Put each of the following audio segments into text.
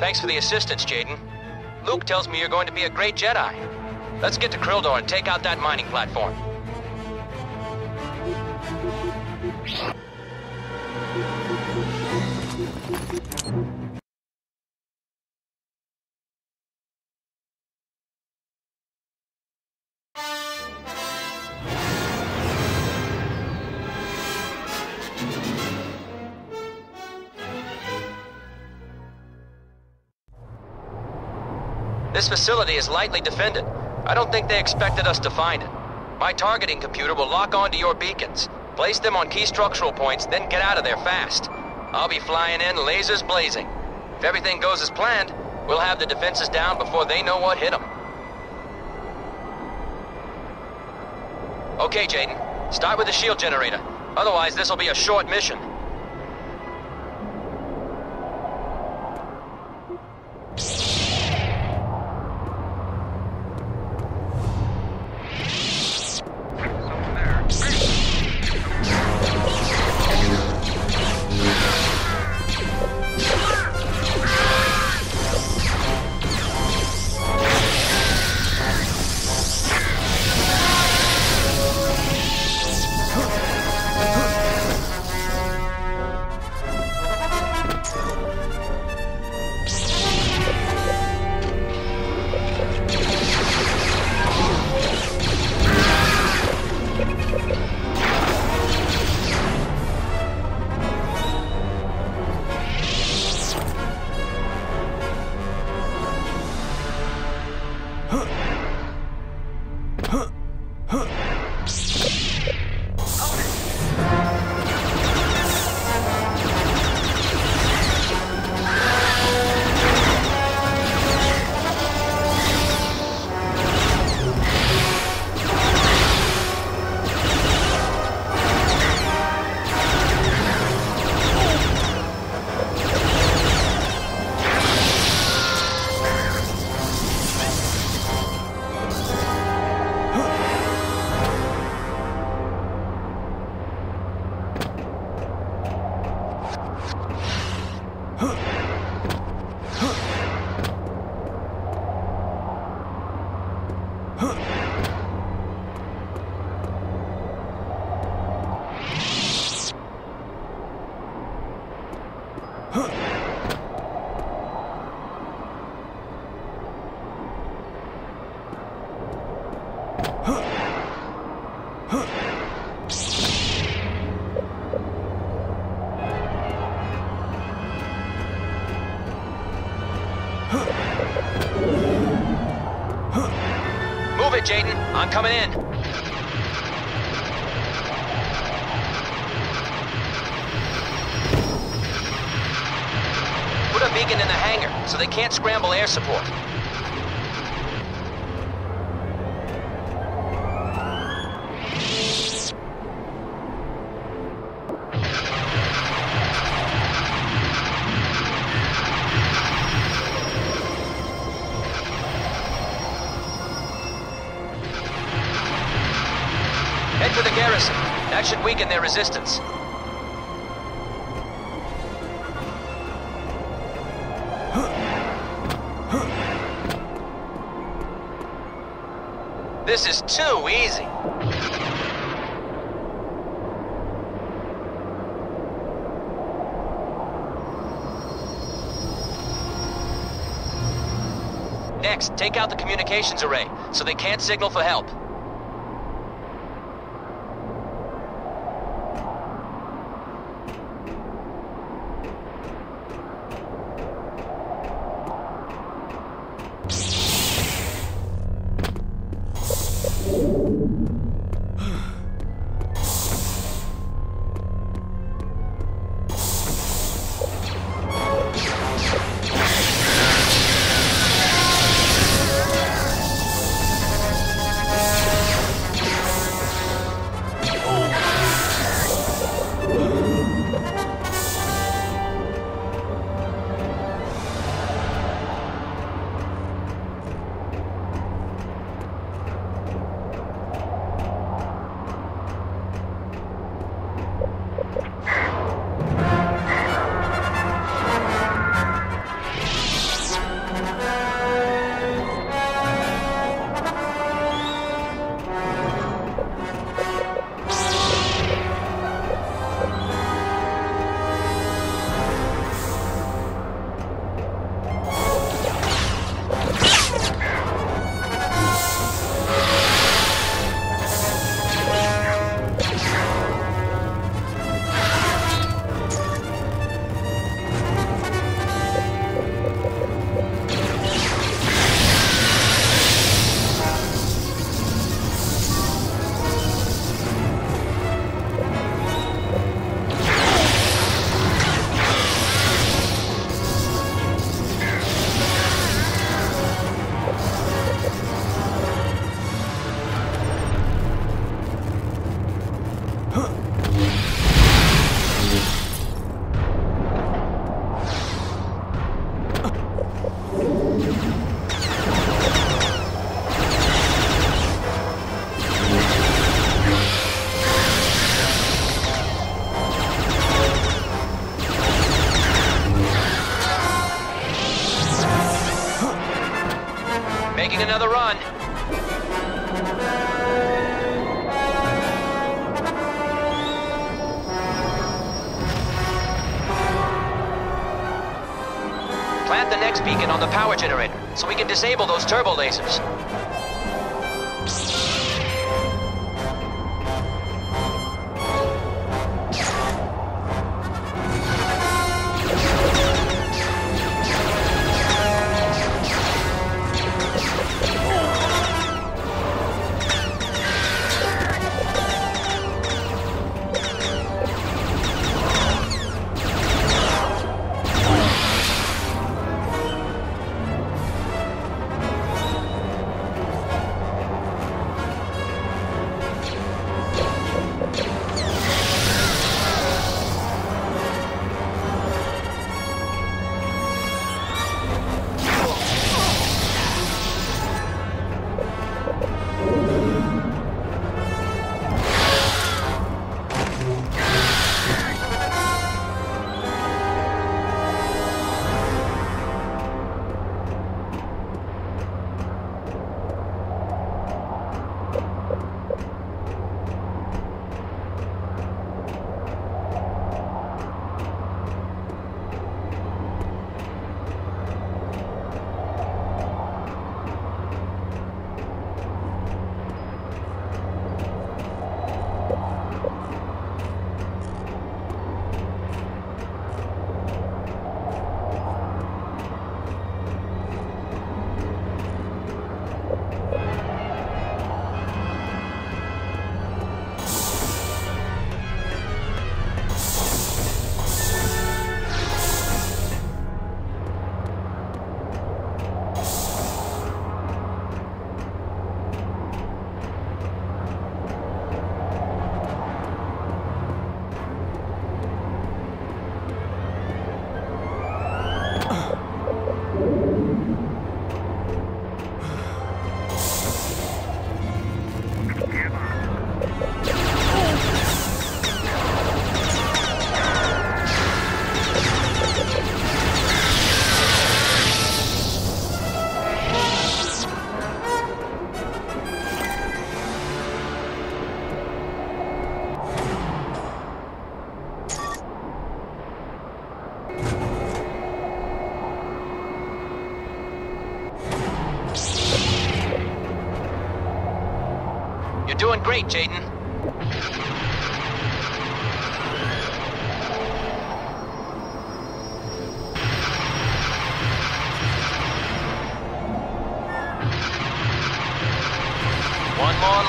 Thanks for the assistance, Jaden. Luke tells me you're going to be a great Jedi. Let's get to Kril'Dor and take out that mining platform. Facility is lightly defended. I don't think they expected us to find it. My targeting computer will lock onto your beacons. Place them on key structural points, then get out of there fast. I'll be flying in, lasers blazing. If everything goes as planned, we'll have the defenses down before they know what hit them. Okay, Jaden. Start with the shield generator. Otherwise, this'll be a short mission. It, Jaden. I'm coming in. Put a beacon in the hangar so they can't scramble air support. The garrison. That should weaken their resistance. This is too easy. Next, take out the communications array, so they can't signal for help. The next beacon on the power generator, so we can disable those turbo lasers.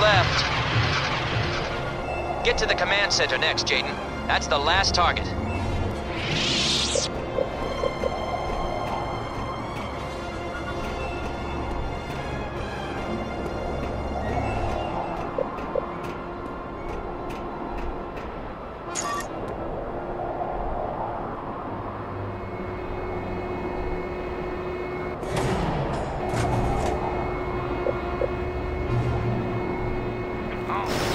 Left. Get to the command center next, Jaden. That's the last target. now.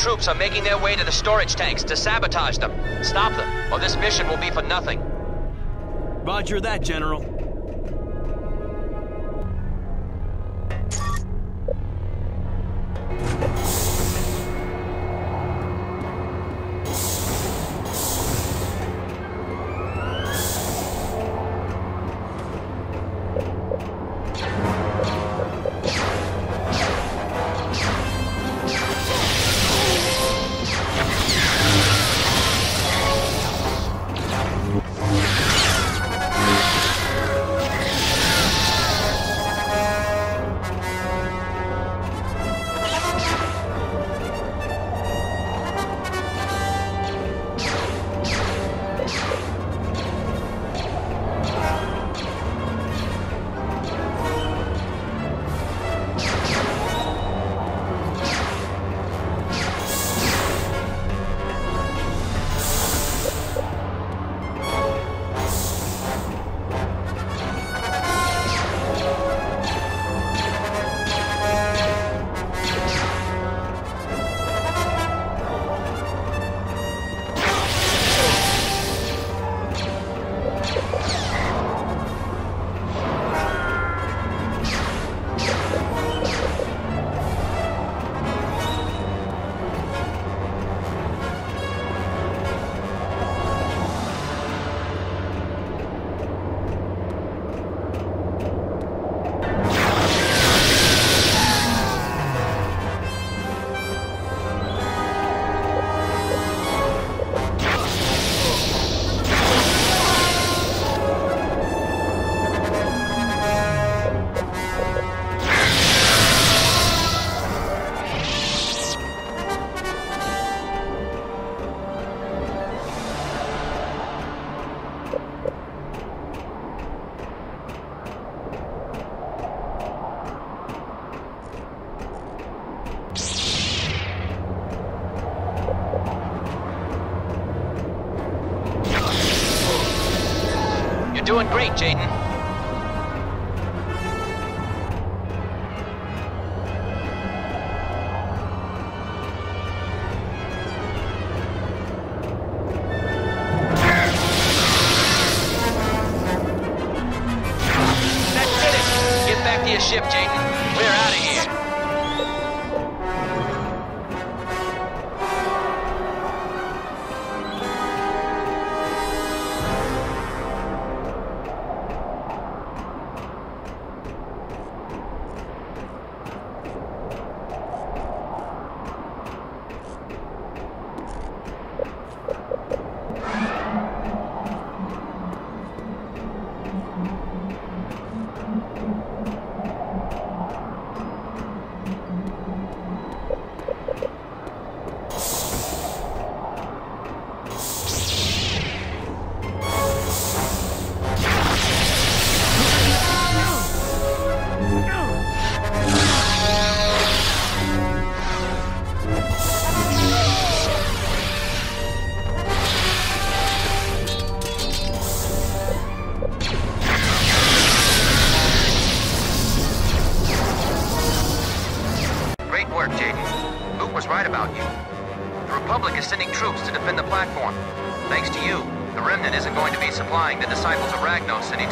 Troops are making their way to the storage tanks to sabotage them. Stop them, or this mission will be for nothing. Roger that, General.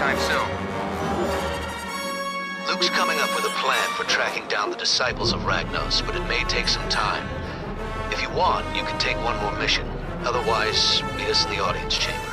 Anytime soon. Luke's coming up with a plan for tracking down the Disciples of Ragnos, but it may take some time. If you want, you can take one more mission. Otherwise, meet us in the audience chamber.